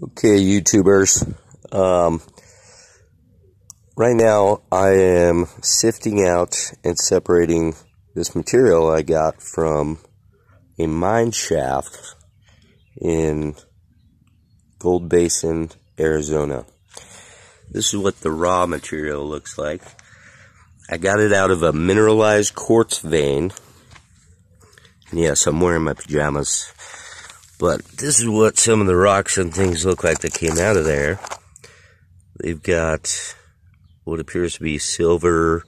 Okay, YouTubers. Um, right now, I am sifting out and separating this material I got from a mine shaft in Gold Basin, Arizona. This is what the raw material looks like. I got it out of a mineralized quartz vein. And yes, I'm wearing my pajamas. But this is what some of the rocks and things look like that came out of there. They've got what appears to be silver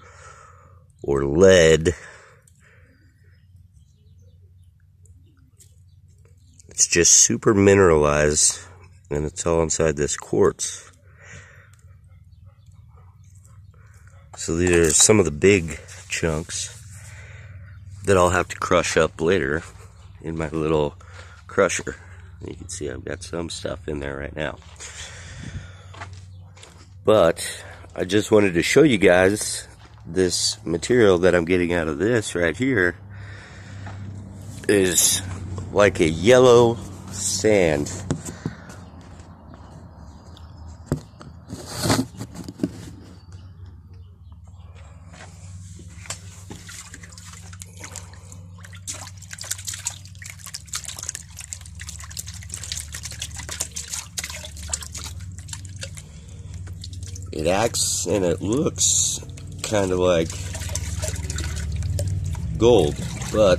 or lead. It's just super mineralized and it's all inside this quartz. So these are some of the big chunks that I'll have to crush up later in my little crusher. You can see I've got some stuff in there right now. But I just wanted to show you guys this material that I'm getting out of this right here is like a yellow sand it acts and it looks kind of like gold, but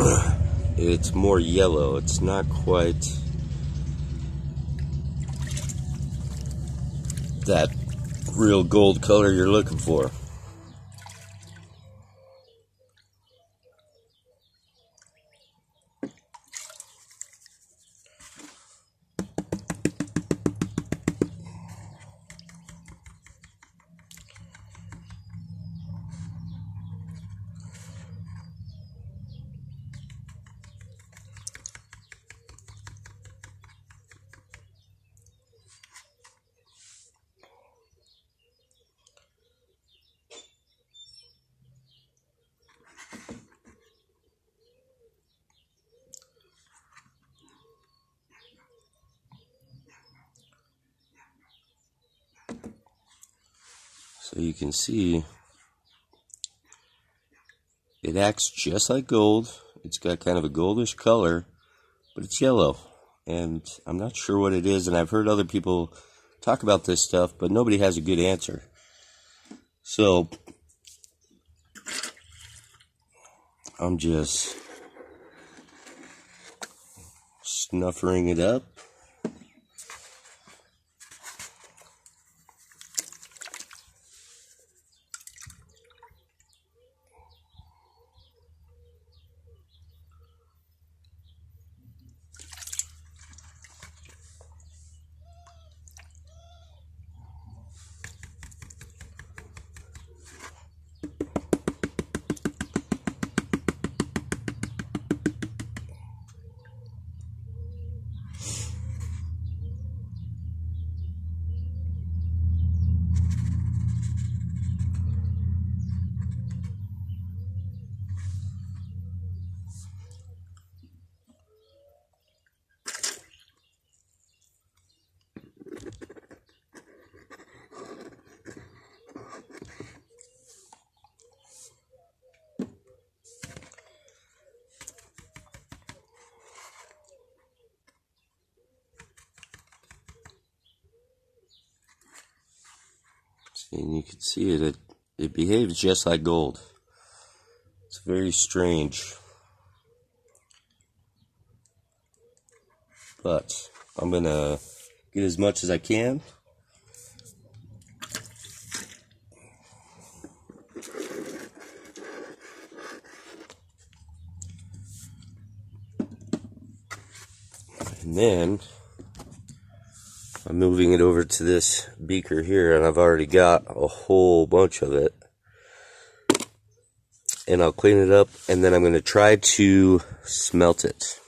it's more yellow. It's not quite that real gold color you're looking for. So you can see it acts just like gold. It's got kind of a goldish color, but it's yellow. And I'm not sure what it is, and I've heard other people talk about this stuff, but nobody has a good answer. So I'm just snuffering it up. And you can see it, it, behaves just like gold. It's very strange. But I'm gonna get as much as I can. And then I'm moving it over to this beaker here and I've already got a whole bunch of it. And I'll clean it up and then I'm going to try to smelt it.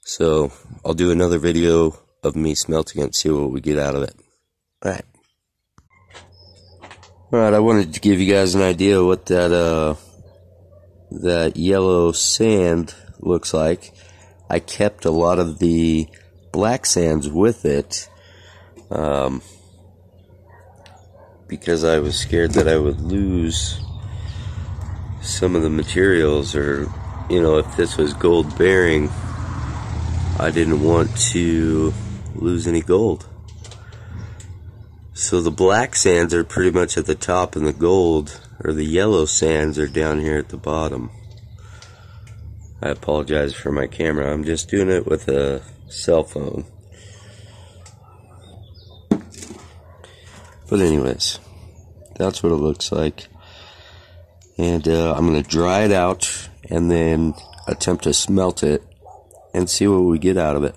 So I'll do another video of me smelting it and see what we get out of it. Alright. Alright, I wanted to give you guys an idea what that, uh, that yellow sand looks like. I kept a lot of the black sands with it um, because I was scared that I would lose some of the materials or you know if this was gold bearing I didn't want to lose any gold so the black sands are pretty much at the top and the gold or the yellow sands are down here at the bottom. I apologize for my camera. I'm just doing it with a cell phone. But anyways, that's what it looks like. And uh, I'm going to dry it out and then attempt to smelt it and see what we get out of it.